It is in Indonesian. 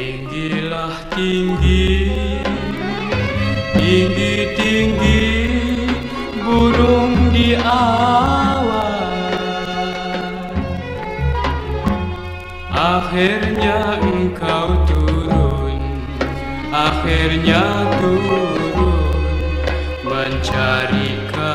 Tinggilah tinggi Tinggi-tinggi Burung di awan Akhirnya engkau turun Akhirnya turun Mencari kau.